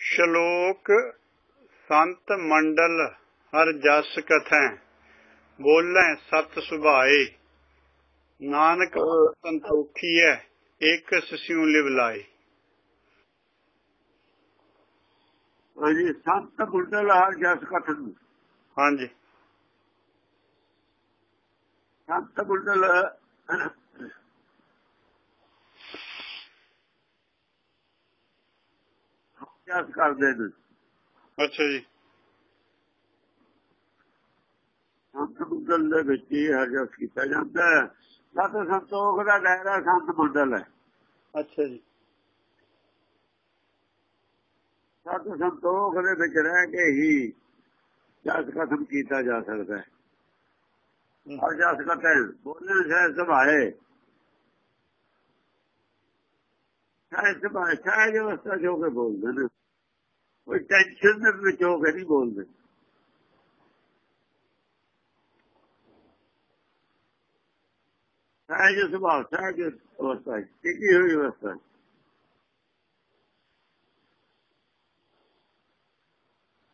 ਸ਼ਲੋਕ ਸੰਤ ਮੰਡਲ ਹਰ ਜਸ ਕਥੈ ਬੋਲੇ ਸਤ ਸੁਭਾਏ। ਨਾਨਕ ਸੰਤੋਖੀਐ ਏਕ ਸਿਉ ਲਿਵ ਲਾਏ। ਹਾਂਜੀ ਸੰਤ ਗੁਰਦਲ ਹਰ ਜਸ ਕਥਨ ਹਾਂਜੀ। ਸੰਤ ਗੁਰਦਲ ਜਸ ਕਰਦੇ ਨੇ ਅੱਛਾ ਜੀ। ਸੰਤ ਗੁਰਦਲ ਦੇ ਵਿੱਚ ਹੀ ਹਰ ਜਸ ਕੀਤਾ ਜਾਂਦਾ ਹੈ। ਸਤ ਸੰਤੋਖ ਦਾ ਦਾਇਰਾ ਸੰਤ ਮੰਡਲ ਹੈ। ਅੱਛਾ ਜੀ। ਸਤ ਸੰਤੋਖ ਦੇ ਵਿੱਚ ਰਹਿ ਕੇ ਹੀ ਜਸ ਕਥਨ ਕੀਤਾ ਜਾ ਸਕਦਾ ਹੈ। ਹਰ ਜਸ ਕਥਨ ਬੋਲਣ ਸੇ ਸੁਭਾਏ। ਸਹਿਜ ਸੁਭਾਏ ਸਹਿਜ ਅਵਸਥਾ ਜੋ ਕੇ ਬੋਲਦੇ ਨੇ ਕੋਈ ਟੈਨਸ਼ਨ ਦੇ ਵਿੱਚ ਹੋ ਕੇ ਨਹੀਂ ਬੋਲਦੇ। ਸਹਿਜ ਸੁਭਾਅ ਸਹਿਜ ਅਵਸਥਾ ਟਿਕੀ ਹੋਈ ਅਵਸਥਾ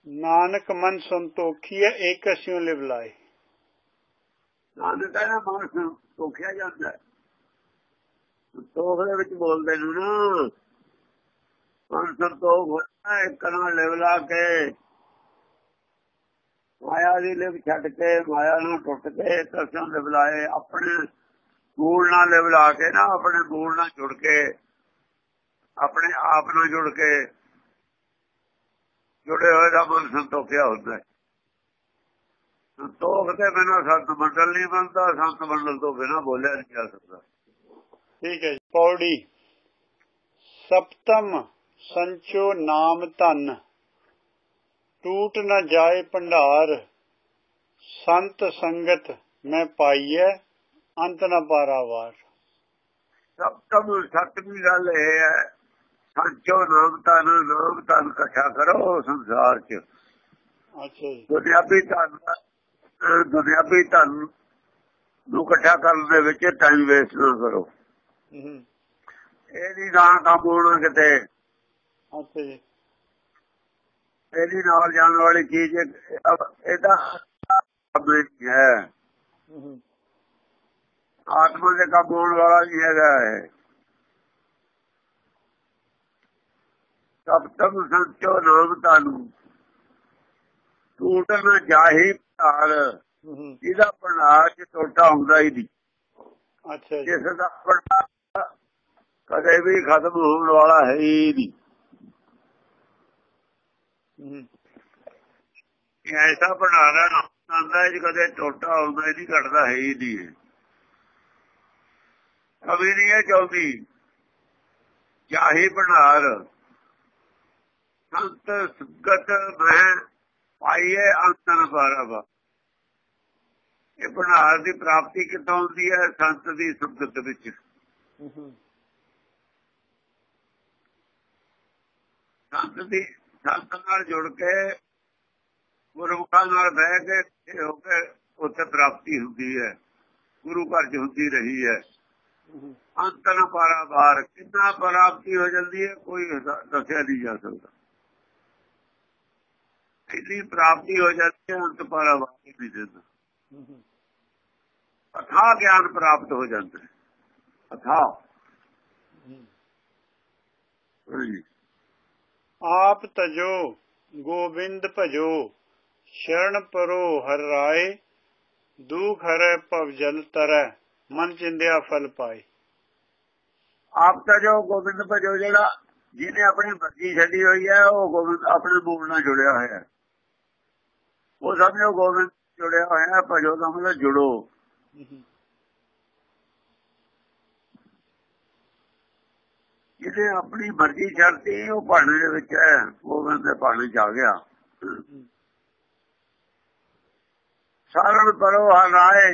ਨਾਨਕ ਮਨ ਸੰਤੋਖੀਐ ਏਕ ਸਿਉ ਲਿਵ ਲਾਏ। ਨਾਨਕ ਕਹਿੰਦਾ ਮਨ ਸੰਤੋਖਿਆ ਜਾਂਦਾ ਤੋਖ ਦੇ ਵਿੱਚ ਬੋਲਦੇ ਨੂੰ ਨਾ। ਮਨ ਸੰਤੋਖ ਹੋਣਾ ਇੱਕ ਨਾਲ ਲਿਵ ਕੇ। ਮਾਇਆ ਦੀ ਲਿਵ ਛੱਡ ਕੇ, ਮਾਇਆ ਨੂੰ ਟੁੱਟ ਕੇ ਕਸਾਂ ਲਿਵ ਆਪਣੇ ਮੂਲ ਨਾਲ ਲਿਵ ਕੇ ਨਾ, ਆਪਣੇ ਮੂਲ ਨਾਲ ਜੁੜ ਕੇ, ਆਪਣੇ ਆਪ ਨਾਲ ਜੁੜ ਕੇ, ਜੁੜੇ ਹੋਏ ਦਾ ਮਨ ਸੰਤੋਖਿਆ ਹੁੰਦਾ ਹੈ। ਸੰਤੋਖ ਤੇ ਬਿਨਾਂ ਸੰਤ ਮੰਡਲ ਨਹੀਂ ਬਣਦਾ, ਸੰਤ ਮੰਡਲ ਤੋਂ ਬਿਨਾ ਬੋਲਿਆ ਨਹੀਂ ਜਾ ਸਕਦਾ। ਠੀਕ ਹੈ ਪੌੜੀ। ਸਪਤਮ ਸੰਚੋ ਨਾਮ ਧਨ। ਟੂਟ ਨ ਜਾਏ ਭੰਡਾਰ। ਸੰਤ ਸੰਗਤ ਮੈਂ ਪਾਈਐ ਅੰਤ ਨ ਪਾਰਾਵਾਰ ਸਭ ਤੋਂ ਸੱਤਵੀਂ ਗੱਲ ਇਹ ਹੈ ਸੰਚੋ ਨਾਮ ਧਨ ਨਾਮ ਧਨ ਇਕੱਠਾ ਕਰੋ ਸੰਸਾਰ 'ਚ। ਅੱਛਾ ਜੀ। ਦੁਨਿਆਵੀ ਧਨ ਦੁਨਿਆਵੀ ਧਨ ਨੂੰ ਇਕੱਠਾ ਕਰਨ ਦੇ ਵਿੱਚ ਟਾਈਮ ਵੇਸਟ ਨਾ ਕਰੋ। ਇਹਦੀ ਨਾ ਕੰਮ ਹੋਣਾ ਕਿਤੇ। ਅੱਛਾ ਜੀ। ਇਹਦੀ ਨਾਲ ਜਾਣ ਵਾਲੀ ਚੀਜ਼ ਇਹਦਾ ਕੰਮ ਹੈ। ਹੂੰ। ਆਤਮਾ ਦੇ ਕੰਮ ਹੋਣ ਵਾਲਾ ਨਹੀਂ ਹੈਗਾ ਇਹ। ਸਭ ਤਮ ਸੰਚੋ ਨਾਮ ਤਾਨੂੰ ਟੂਟ ਨਾ ਜਾਹੀ ਧਾਰ ਹੂੰ ਇਹਦਾ ਭੰਡਾਰ ਚ ਟੋਟਾ ਹੁੰਦਾ ਹੀ ਨਹੀਂ। ਅੱਛਾ ਜੀ। ਜਿਸ ਦਾ ਭੰਡਾਰ ਕਦੇ ਵੀ ਖਤਮ ਹੋਣ ਵਾਲਾ ਹੈ ਹੀ ਨਹੀਂ। ਐਸਾ ਭੰਡਾਰਾ ਆਂਦਾ ਜੀ ਕਦੇ ਟੋਟਾ ਹੁੰਦਾ ਹੀ ਨਹੀਂ ਘਟਦਾ ਹੈ ਹੀ ਨਹੀਂ ਕਵੀ ਨਹੀਂ ਹੈ ਚਾਹੁੰਦੀ ਚਾਹੀ ਭੰਡਾਰ ਸੰਤ ਸੁਗਤ ਮੈਂ ਪਾਈਏ ਅੰਤਨ ਪਾਰਵਾ ਇਹ ਭੰਡਾਰ ਦੀ ਪ੍ਰਾਪਤੀ ਕਿੱਥੋਂ ਹੁੰਦੀ ਹੈ? ਸੰਤ ਦੀ ਸੁਗਤ ਵਿੱਚ ਹੂੰ ਸੰਤ ਦੀ ਸੰਤ ਨਾਲ ਜੁੜ ਕੇ ਗੁਰਮੁਖਾਂ ਨਾਲ ਬਹਿ ਕੇ ਇਹ ਹੋ ਕੇ ਉੱਥੇ ਪ੍ਰਾਪਤੀ ਹੁੰਦੀ ਹੈ ਗੁਰੂ ਘਰ ਚ ਹੁੰਦੀ ਰਹੀ ਹੈ। ਅੰਤਨ ਪਾਰਾਵਾਰ ਕਿੰਨਾ ਪ੍ਰਾਪਤੀ ਹੋ ਜਾਂਦੀ ਹੈ ਕੋਈ ਦੱਸਿਆ ਨਹੀਂ ਜਾ ਸਕਦਾ। ਇੰਨੀ ਪ੍ਰਾਪਤੀ ਹੋ ਜਾਂਦੀ ਹੈ ਅੰਤ ਪਾਰਾਵਾਰ ਨਹੀਂ ਦਿੰਦਾ। ਅਥਾ ਗਿਆਨ ਪ੍ਰਾਪਤ ਹੋ ਜਾਂਦਾ ਹੈ। ਅਥਾ। ਹਾਂਜੀ। ਆਪ ਤਜੋ ਗੋਬਿੰਦ ਭਜੋ ਸ਼ਰਨ ਪਰੋ ਹਰ ਰਾਏ ਦੁਖ ਹਰੈ ਭਵ ਜਲ ਤਰੈ ਮਨ ਚਿੰਦਿਆ ਫਲ ਪਾਏ। ਆਪ ਤਾਂ ਜੋ ਗੋਬਿੰਦ ਭਜੋ ਜਿਹੜਾ ਜਿਹਨੇ ਆਪਣੀ ਮਰਜ਼ੀ ਛੱਡੀ ਹੋਈ ਹੈ ਉਹ ਗੋਬਿੰਦ ਆਪਣੇ ਮੂਲ ਨਾਲ ਜੁੜਿਆ ਹੋਇਆ ਹੈ। ਉਹ ਸਮਝੋ ਗੋਬਿੰਦ ਜੁੜਿਆ ਹੋਇਆ ਭਜੋ ਦਾ ਮਤਲਬ ਜੁੜੋ। ਜਿਹਨੇ ਆਪਣੀ ਮਰਜ਼ੀ ਛੱਡਤੀ, ਉਹ ਭਾਣੇ ਦੇ ਵਿੱਚ ਹੈ ਗੋਬਿੰਦ ਦੇ ਭਾਣੇ ਚ ਆ ਗਿਆ। ਸਾਰਨ ਪਰੋ ਹਰਾਏ।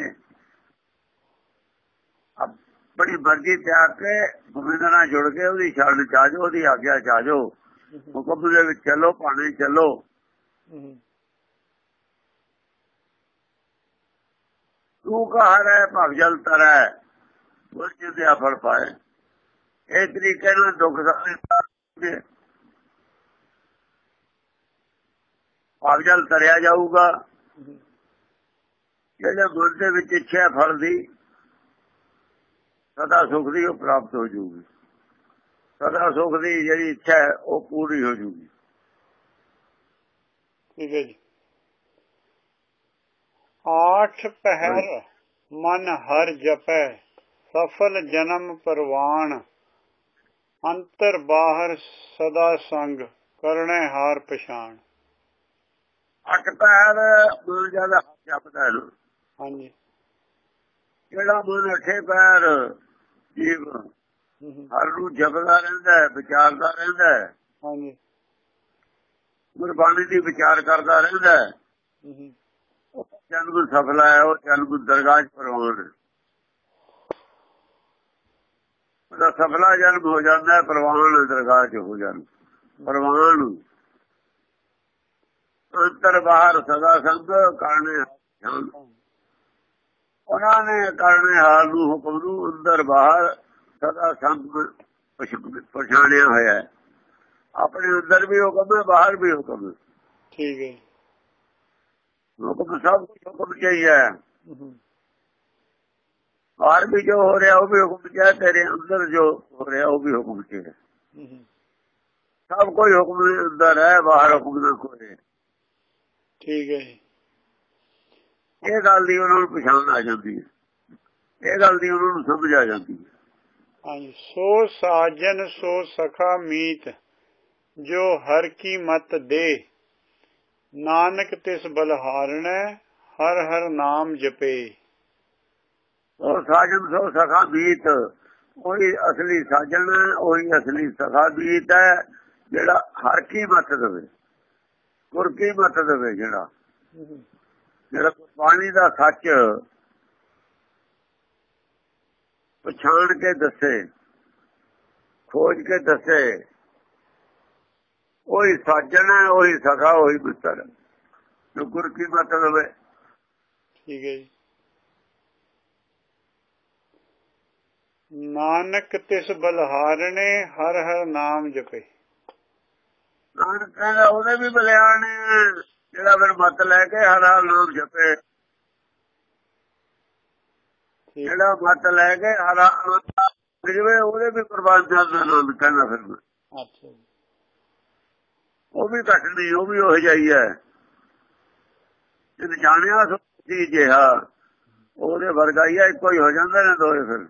ਬੜੀ ਮਰਜ਼ੀ ਤਿਆਰ ਕੇ ਗੋਬਿੰਦ ਨਾਲ ਜੁੜ ਕੇ ਉਹਦੀ ਛੱਡ ਚਾਜੋ ਉਹਦੀ ਆਗਿਆ ਚਾਜੋ ਹੁਕਮ ਦੇ ਵਿੱਚ ਚੱਲੋ, ਭਾਣੇ ਚੱਲੋ। ਤੂੰ ਕਹ ਰਹਿ ਭਵ ਜਲ ਤਰੈ ਉਹ ਦੇ ਫਲ ਪਾਏ। ਇਹ ਤਰੀਕੇ ਨਾਲ ਦੁੱਖ ਸਾਰੇ ਆਪ ਜਲ ਤਰਿਆ ਜਾਊਗਾ। ਜਿਹੜੇ ਮਨ ਦੇ ਵਿੱਚ ਇੱਛਾ ਫਲ ਦੀ ਸਦਾ ਸੁਖ ਦੀ ਉਹ ਪ੍ਰਾਪਤ ਹੋ ਜਾਊਗੀ ਸਦਾ ਸੁਖ ਦੀ ਜਿਹੜੀ ਇੱਛਾ ਹੈ, ਉਹ ਪੂਰੀ ਹੋ ਜਾਊਗੀ ਠੀਕ ਹੈ ਜੀ। ਆਠ ਪਹਿਰ ਮਨ ਹਰ ਜਪੈ, ਸਫਲ ਜਨਮ ਪਰਵਾਨ ਅੰਤਰ ਬਾਹਰ ਸਦਾ ਸੰਗ ਕਰਨੇ ਹਾਰ ਪਛਾਣ। ਅੱਠ ਪੈਰ ਮਨ ਜ਼ਿਆਦਾ ਜਪਦਾ ਹੈ। ਹਾਂਜੀ। ਜਿਹੜਾ ਮਨ ਅੱਠੇ ਪੈਰ ਜੀਵ ਹਰ ਨੂੰ ਜਪਦਾ ਰਹਿੰਦਾ ਹੈ ਵਿਚਾਰਦਾ ਰਹਿੰਦਾ ਹੈ। ਹਾਂਜੀ। ਗੁਰਬਾਣੀ ਦੀ ਵਿਚਾਰ ਕਰਦਾ ਰਹਿੰਦਾ ਹੈ। ਜਨਮ ਸਫਲਾ ਹੈ ਉਹ ਜਨਮ ਦਰਗਾਹ ਪ੍ਰਵਾਨ ਹੈ ਉਹਦਾ ਸਫਲਾ ਜਨਮ ਹੋ ਜਾਂਦਾ ਹੈ ਪ੍ਰਵਾਨ ਦਰਗਾਹ 'ਚ ਹੋ ਜਾਂਦਾ। ਪ੍ਰਵਾਨ। ਅੰਤਰ ਬਾਹਰ ਸਦਾ ਸੰਗ ਕਰਨੇ ਹਨ। ਉਹਨਾਂ ਨੇ ਕਰਨੇ ਹਾਲ ਨੂੰ ਹੁਕਮ ਨੂੰ ਅੰਦਰ ਬਾਹਰ ਸਦਾ ਸੰਗ ਪਛ- ਪਛਾਣਿਆ ਹੋਇਆ ਹੈ। ਆਪਣੇ ਅੰਦਰ ਵੀ ਹੁਕਮ ਹੈ ਬਾਹਰ ਵੀ ਹੁਕਮ ਹੈ। ਠੀਕ ਹੈ। ਹੁਕਮ ਸਭ ਕੁਝ ਹੁਕਮ ਚਾਹੀਏ ਹਮ, ਹਮ, ਬਾਹਰ ਵੀ ਜੋ ਹੋ ਰਿਹਾ ਉਹ ਵੀ ਹੁਕਮ ਚ ਹੈ? ਤੇਰੇ ਅੰਦਰ ਜੋ ਹੋ ਰਿਹਾ ਉਹ ਵੀ ਹੁਕਮ ਚ ਹੈ? ਸਭ ਕੋਈ ਹੁਕਮ ਦੇ ਅੰਦਰ ਹੈ ਬਾਹਰ ਹੁਕਮ ਨਾ ਕੋਈ। ਠੀਕ ਹੈ ਇਹ ਗੱਲ ਦੀ ਉਹਨਾਂ ਨੂੰ ਪਛਾਣ ਆ ਜਾਂਦੀ ਹੈ। ਇਹ ਗੱਲ ਦੀ ਉਹਨਾਂ ਨੂੰ ਸਮਝ ਆ ਜਾਂਦੀ ਹੈ। ਹਾਂਜੀ। ਸੋ ਸਾਜਨ ਸੋ ਸਖਾ ਮੀਤ ਜੋ ਹਰ ਕੀ ਮਤ ਦੇ ਨਾਨਕ ਤਿਸ ਬਲਹਾਰਣੈ ਹਰ ਹਰ ਨਾਮ ਜਪੇ। ਉਹ ਸਾਜਨ ਸੋ ਸਖਾ ਬੀਤ। ਉਹੀ ਅਸਲੀ ਸਾਜਨ ਹੈ, ਉਹੀ ਅਸਲੀ ਸਖਾ ਬੀਤ ਹੈ, ਜਿਹੜਾ ਹਰ ਕੀ ਮਤ ਦੇਵੇ। ਗੁਰ ਕੀ ਮਤ ਦੇਵੇ ਜਿਹੜਾ। ਜਿਹੜਾ ਪਾਣੀ ਦਾ ਸੱਚ ਪਛਾਣ ਕੇ ਦੱਸੇ, ਖੋਜ ਕੇ ਦੱਸੇ, ਉਹੀ ਸਾਜਣ ਹੈ, ਉਹੀ ਸਖਾ, ਉਹੀ ਮਿੱਤਰ। ਹੈ। ਜੋ ਗੁਰ ਕੀ ਮਤ ਦੇਵੇ। ਠੀਕ ਹੈ ਜੀ। ਨਾਨਕ ਤਿਸ ਬਲਹਾਰਣੇ ਹਰ ਹਰ ਨਾਮ ਜਪੇ। ਨਾਨਕ ਕਹਿੰਦਾ ਉਹਦੇ ਵੀ ਬਲਿਆਣ ਜਿਹੜਾ ਫਿਰ ਮਤ ਲੈ ਕੇ ਹਰ ਹਾਲ ਨਾਮ ਜਪੇ। ਜਿਹੜਾ ਮਤ ਲੈ ਕੇ ਹਰ ਹਾਲ ਜਿਵੇਂ ਉਹਦੇ ਵੀ ਕੁਰਬਾਨ ਜਾਂਦਾ ਨਾਮ ਕਹਿੰਦਾ ਫਿਰ ਅੱਛਾ ਜੀ। ਉਹ ਵੀ ਘਟ ਨਹੀਂ ਉਹ ਵੀ ਉਹ ਜਾਈ ਹੈ ਜੇ ਜਾਣਿਆ ਸੋਚੀ ਜਿਹਾ ਉਹਦੇ ਵਰਗਾ ਹੈ ਇੱਕੋ ਹੀ ਹੋ ਜਾਂਦਾ ਨੇ ਦੋਏ ਫਿਰ।